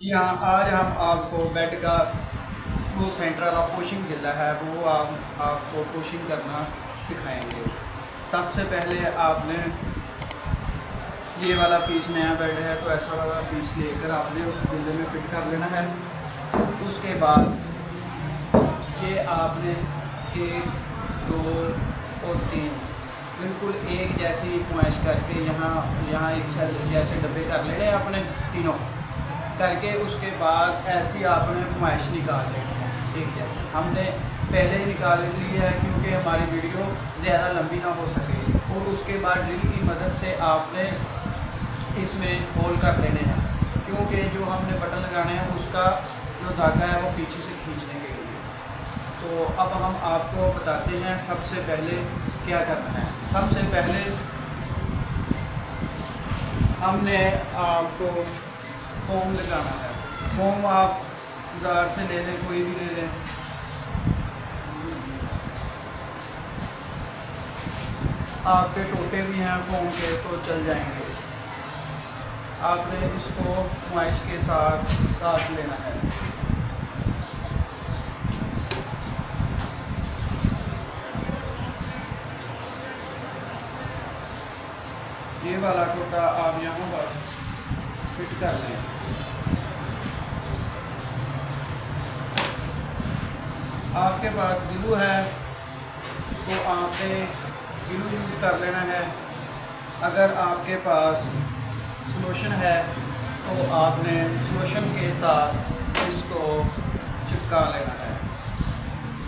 जी हाँ आज हम आपको बेड का वो सेंटर वाला पोशिंग गिला है, वो आप, आपको पोशिंग करना सिखाएँगे। सबसे पहले आपने ये वाला पीस नया बेड है तो ऐसा वाला पीस लेकर आपने उस गिले में फिट कर लेना है। उसके बाद ये आपने एक, दो और तीन, बिल्कुल एक जैसी नुमाइश करके यहाँ यहाँ एक जैसे डब्बे कर लेने अपने तीनों। करके उसके बाद ऐसी आपने नुमाइश निकाल लेनी है एक जैसे हमने पहले ही निकाल ली है क्योंकि हमारी वीडियो ज़्यादा लंबी ना हो सके और उसके बाद ड्रिल की मदद से आपने इसमें होल कर लेने हैं। क्योंकि जो हमने बटन लगाने हैं, उसका जो धागा है, वो पीछे से खींचने के लिए। तो अब हम आपको बताते हैं सबसे पहले क्या करना है। सबसे पहले हमने आपको फोम लगाना है। फोम आप बाज़ार से ले लें, कोई भी ले लें। आपके टोटे भी हैं फोम के तो चल जाएँगे। आपने इसको नुमाइश के साथ काट लेना है। ये वाला टोटा, आप यहाँ पर फिट कर लें। आपके पास ग्लू है तो आपने ग्लू यूज़ कर लेना है। अगर आपके पास सलोशन है तो आपने सलोशन के साथ इसको चिपका लेना है।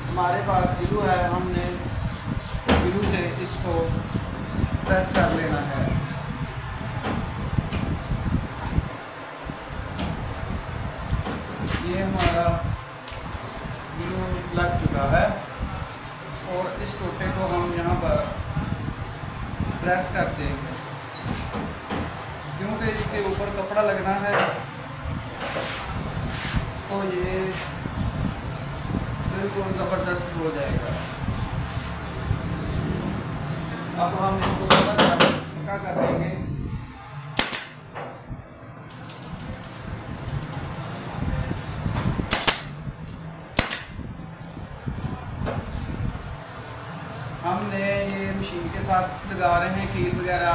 हमारे पास ग्लू है, हमने ग्लू से इसको प्रेस कर लेना है ये हमारा ग्लू लग चुका है और इस टोटे को हम यहाँ पर प्रेस कर देंगे क्योंकि इसके ऊपर कपड़ा लगना है तो ये बिल्कुल ज़बरदस्त हो जाएगा अब हम इसको थोड़ा सा पक्का कर देंगे हमने ये मशीन के साथ लगा रहे हैं कील वगैरह।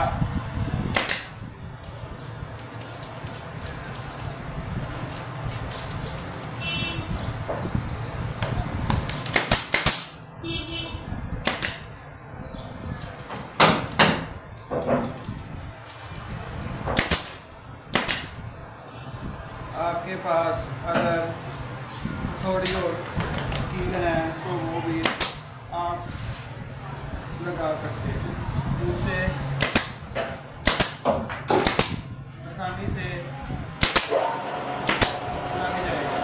आपके पास अगर थोड़ी और कील है तो वो भी लगा सकते हैं। उसे आसानी से लग जाएगा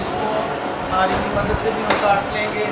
इसको आरी की मदद से भी हम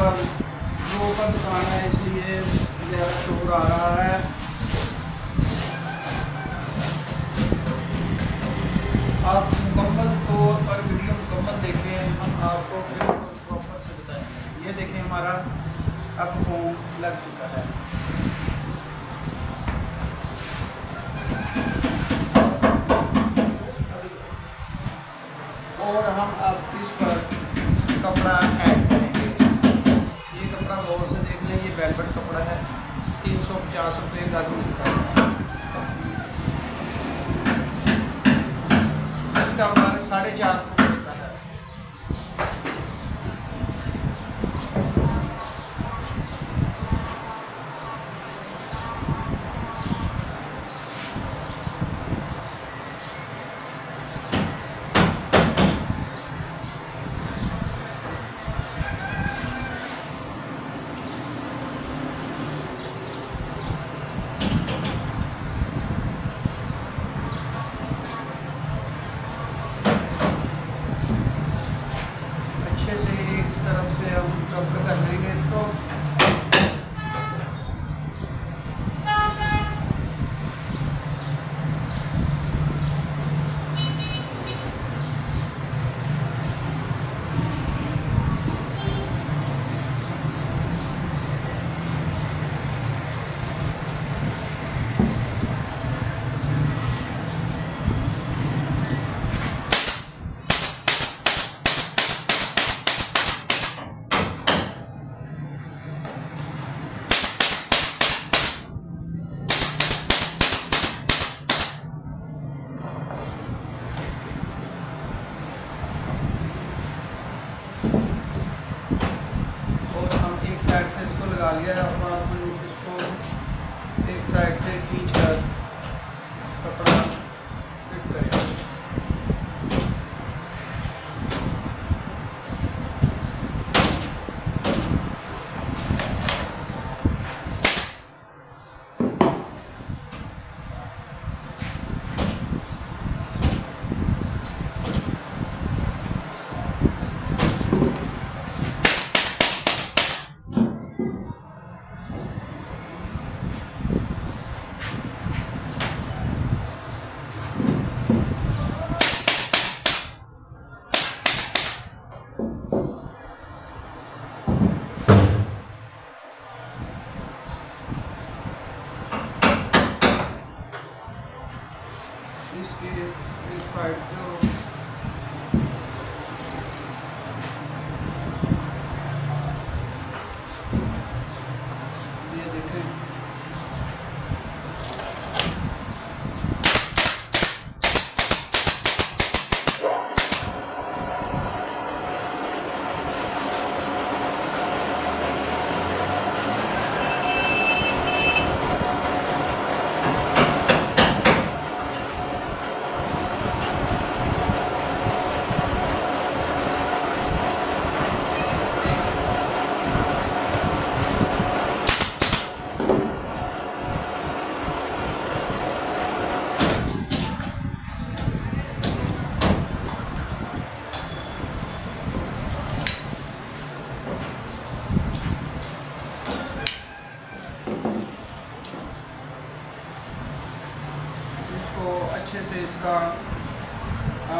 दो का दुकान है, इसलिए ज़्यादा शोर आ रहा है। आप मुकम्मल तौर पर वीडियो मुकम्मल देखें, हम आपको फिर प्रॉपर से बताएँगे। ये देखें हमारा, अब फ़ोन लग चुका है। और हम अब इस पर कपड़ा ऐड करेंगे ये कपड़ा गौर से देख लें ये वेलवेट कपड़ा है तीन सौ रुपये का इसका हमारे साढ़े चार फुट होता है अच्छे से एक तरफ़ से हम कवर कर लेंगे इसको और हम एक साइड लिया है अब आप इसको एक साइड से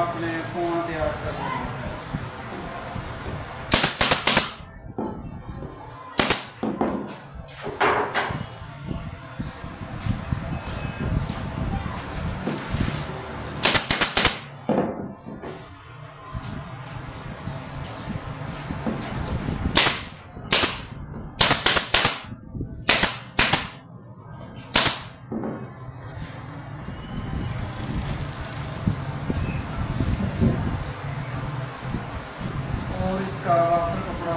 आपने फ़ोन तैयार कर इसका वाफर कपड़ा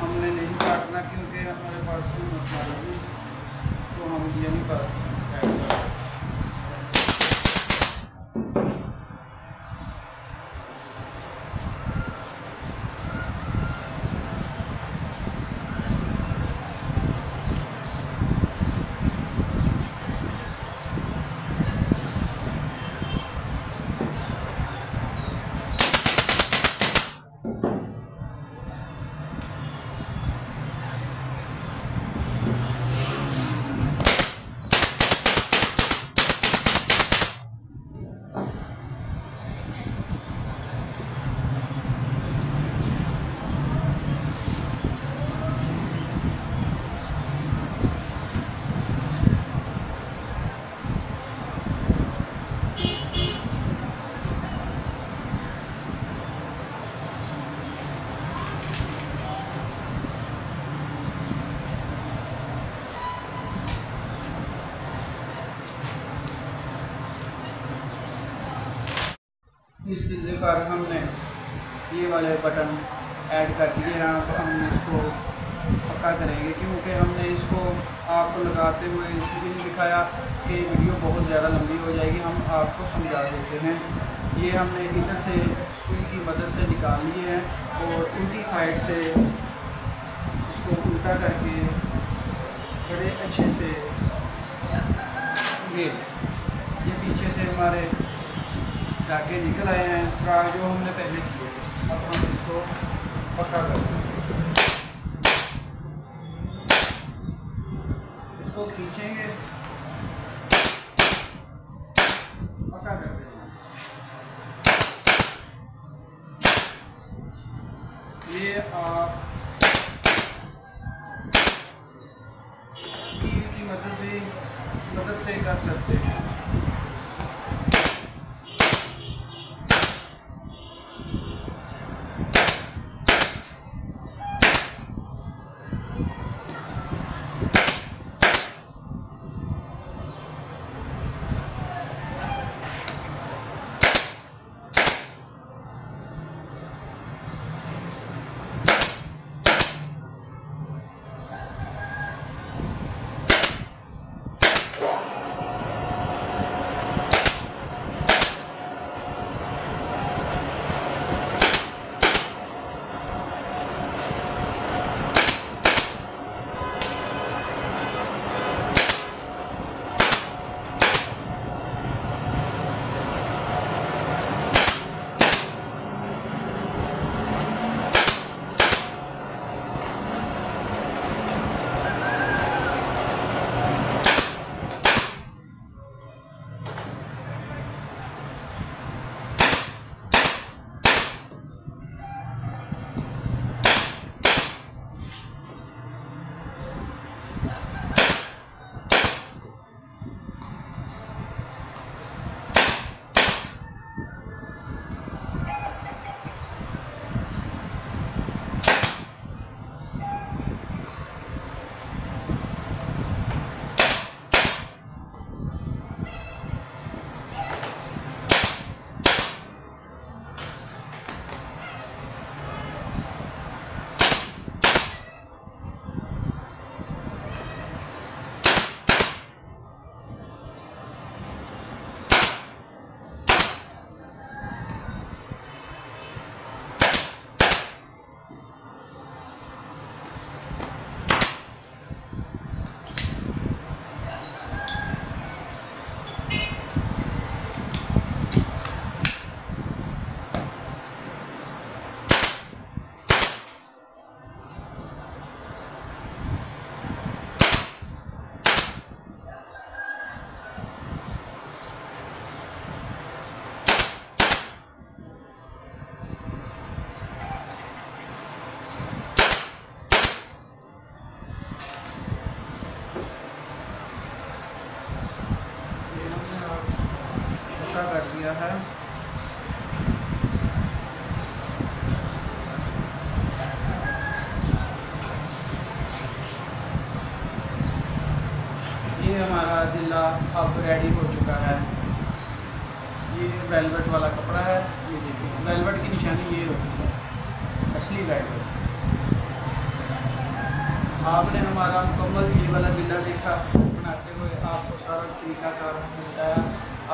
हमने नहीं काटना क्योंकि हमारे पास कोई मसाला नहीं तो हम यहीं पर पर हमने ये वाले बटन ऐड कर दिए हैं अब हम इसको पक्का करेंगे क्योंकि हमने इसको आपको लगाते हुए इसलिए दिखाया कि वीडियो बहुत ज़्यादा लंबी हो जाएगी, हम आपको समझा देते हैं। ये हमने इधर से सुई की मदद से निकाल हैं और उल्टी साइड से इसको उल्टा करके बड़े अच्छे से ये पीछे से हमारे धागे निकल आए हैं। सराग जो हमने पहले किए अब हम इसको पक्का कर इसको खींचेंगे। पक्का कर देंगे। ये आप ये हमारा दिल्ला अब रेडी हो चुका है। ये वेलवेट वाला कपड़ा है, ये देखिए वेलवेट की निशानी ये होती है, असली वेलवेट आपने हमारा मुकम्मल ये वाला दिल्ला देखा, बनाते हुए आपको सारा तरीका कार बताया।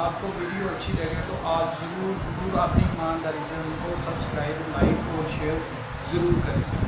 आपको वीडियो अच्छी लगे तो आप ज़रूर ज़रूर अपनी ईमानदारी से उनको सब्सक्राइब लाइक और शेयर ज़रूर करें।